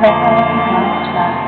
turn my time.